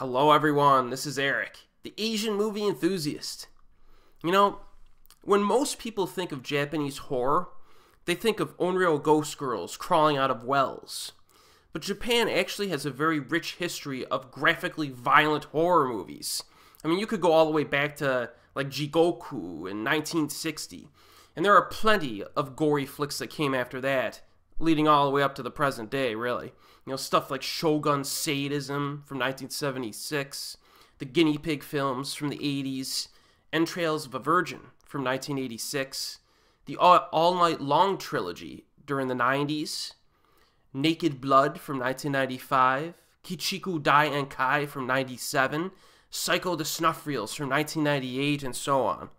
Hello, everyone. This is Erik, the Asian movie enthusiast. You know, when most people think of Japanese horror, they think of Onryo ghost girls crawling out of wells. But Japan actually has a very rich history of graphically violent horror movies. I mean, you could go all the way back to like Jigoku in 1960, and there are plenty of gory flicks that came after that, leading all the way up to the present day, really. You know, stuff like Shogun Sadism from 1976, the Guinea Pig films from the 80s, Entrails of a Virgin from 1986, the All Night Long trilogy during the 90s, Naked Blood from 1995, Kichiku Dai-en-kai from 97, Psycho the Snuff Reels from 1998, and so on.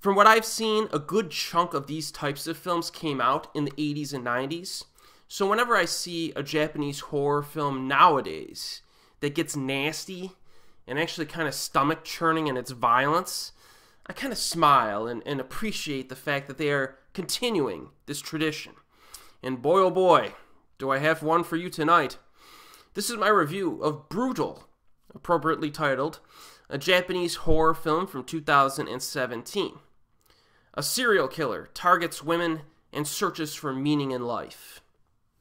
From what I've seen, a good chunk of these types of films came out in the 80s and 90s. So whenever I see a Japanese horror film nowadays that gets nasty and actually kind of stomach churning in its violence, I kind of smile and, and appreciate the fact that they are continuing this tradition. And boy oh boy, do I have one for you tonight. This is my review of Brutal, appropriately titled, a Japanese horror film from 2017. A serial killer targets women and searches for meaning in life.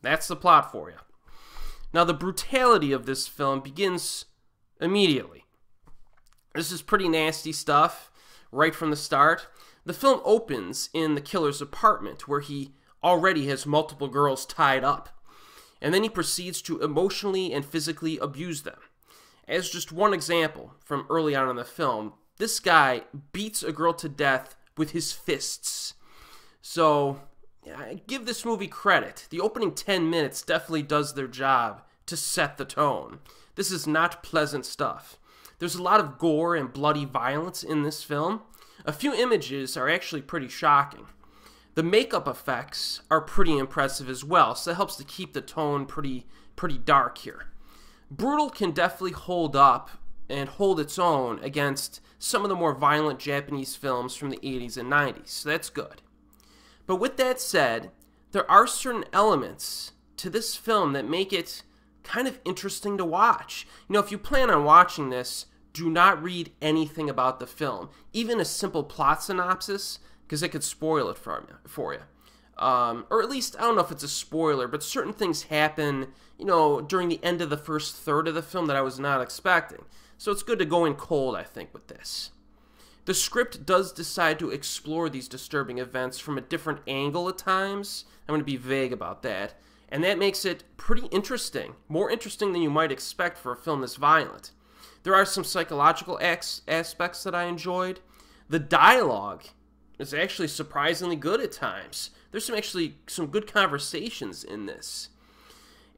That's the plot for you. Now, the brutality of this film begins immediately. This is pretty nasty stuff right from the start. The film opens in the killer's apartment where he already has multiple girls tied up, and then he proceeds to emotionally and physically abuse them. As just one example from early on in the film, this guy beats a girl to death with his fists. So, I give this movie credit. The opening 10 minutes definitely does their job to set the tone. This is not pleasant stuff. There's a lot of gore and bloody violence in this film. A few images are actually pretty shocking. The makeup effects are pretty impressive as well, so that helps to keep the tone pretty pretty dark here. Brutal can definitely hold up and hold its own against some of the more violent Japanese films from the 80s and 90s, so that's good. But with that said, there are certain elements to this film that make it kind of interesting to watch. You know, if you plan on watching this, do not read anything about the film, even a simple plot synopsis, because it could spoil it for you. Um, or at least, I don't know if it's a spoiler, but certain things happen, you know, during the end of the first third of the film that I was not expecting. So it's good to go in cold, I think, with this. The script does decide to explore these disturbing events from a different angle at times. I'm going to be vague about that. And that makes it pretty interesting. More interesting than you might expect for a film this violent. There are some psychological aspects that I enjoyed. The dialogue is actually surprisingly good at times. There's some actually some good conversations in this.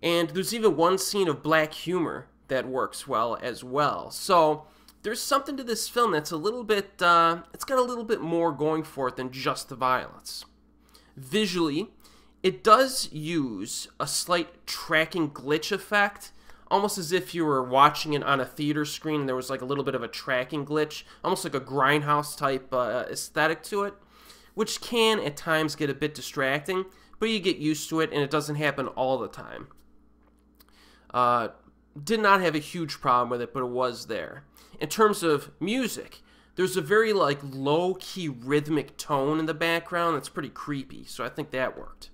And there's even one scene of black humor that works well as well. So there's something to this film that's a little bit, uh, it's got a little bit more going for it than just the violence. Visually, it does use a slight tracking glitch effect, almost as if you were watching it on a theater screen and there was like a little bit of a tracking glitch, almost like a grindhouse type uh, aesthetic to it, which can at times get a bit distracting, but you get used to it and it doesn't happen all the time. Uh, did not have a huge problem with it, but it was there. In terms of music, there's a very like low key rhythmic tone in the background that's pretty creepy, so I think that worked.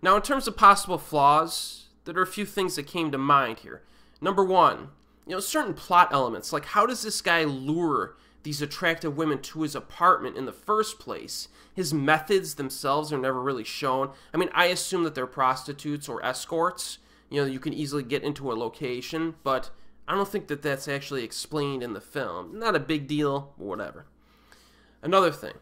Now, in terms of possible flaws, there are a few things that came to mind here. Number one, you know, certain plot elements, like how does this guy lure these attractive women to his apartment in the first place? His methods themselves are never really shown. I mean, I assume that they're prostitutes or escorts, you know, you can easily get into a location, but I don't think that that's actually explained in the film. Not a big deal, whatever. Another thing,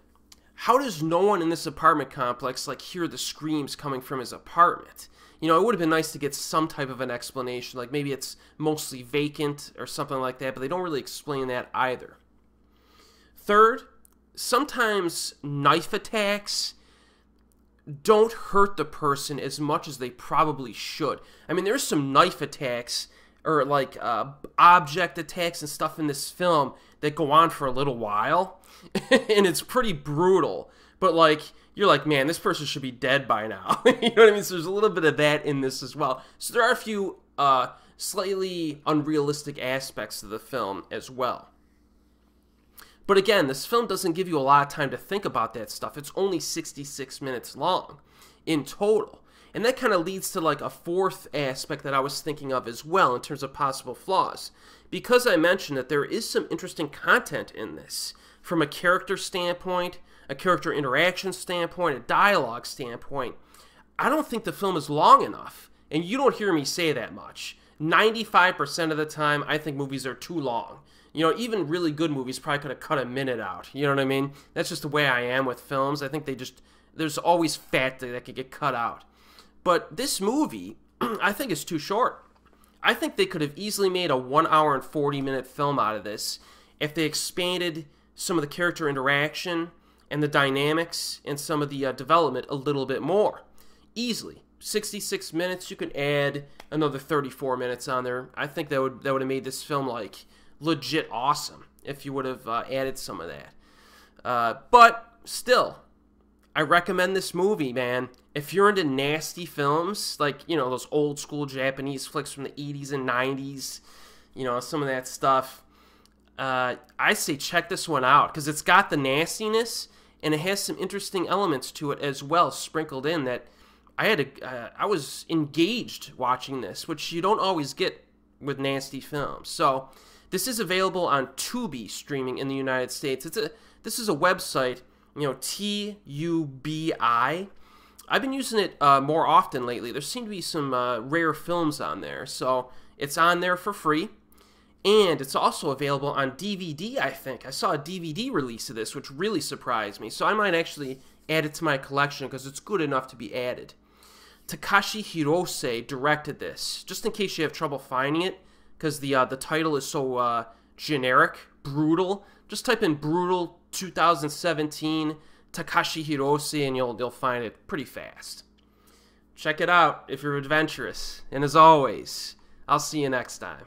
how does no one in this apartment complex like hear the screams coming from his apartment? You know, it would have been nice to get some type of an explanation, like maybe it's mostly vacant or something like that, but they don't really explain that either. Third, sometimes knife attacks don't hurt the person as much as they probably should. I mean, there's some knife attacks or like uh, object attacks and stuff in this film that go on for a little while, and it's pretty brutal. But like, you're like, man, this person should be dead by now. you know what I mean? So there's a little bit of that in this as well. So there are a few uh, slightly unrealistic aspects of the film as well. But again, this film doesn't give you a lot of time to think about that stuff. It's only 66 minutes long in total. And that kind of leads to like a fourth aspect that I was thinking of as well in terms of possible flaws. Because I mentioned that there is some interesting content in this from a character standpoint, a character interaction standpoint, a dialogue standpoint. I don't think the film is long enough. And you don't hear me say that much. 95% of the time, I think movies are too long. You know, even really good movies probably could have cut a minute out. You know what I mean? That's just the way I am with films. I think they just, there's always fat that could get cut out. But this movie, I think, is too short. I think they could have easily made a 1 hour and 40 minute film out of this if they expanded some of the character interaction and the dynamics and some of the uh, development a little bit more. Easily. 66 minutes, you can add another 34 minutes on there. I think that would that would have made this film like legit awesome if you would have uh, added some of that. Uh, but still, I recommend this movie, man. If you're into nasty films, like, you know, those old school Japanese flicks from the 80s and 90s, you know, some of that stuff, uh, I say check this one out because it's got the nastiness and it has some interesting elements to it as well, sprinkled in that I had a, uh, I was engaged watching this, which you don't always get with nasty films. So this is available on Tubi streaming in the United States. It's a this is a website you know, T U B I. I've been using it uh, more often lately. There seem to be some uh, rare films on there, so it's on there for free. And it's also available on DVD, I think. I saw a DVD release of this, which really surprised me. So I might actually add it to my collection because it's good enough to be added. Takashi Hirose directed this, just in case you have trouble finding it, because the uh, the title is so uh, generic, brutal. Just type in brutal 2017 Takashi Hirose and you'll, you'll find it pretty fast. Check it out if you're adventurous. And as always, I'll see you next time.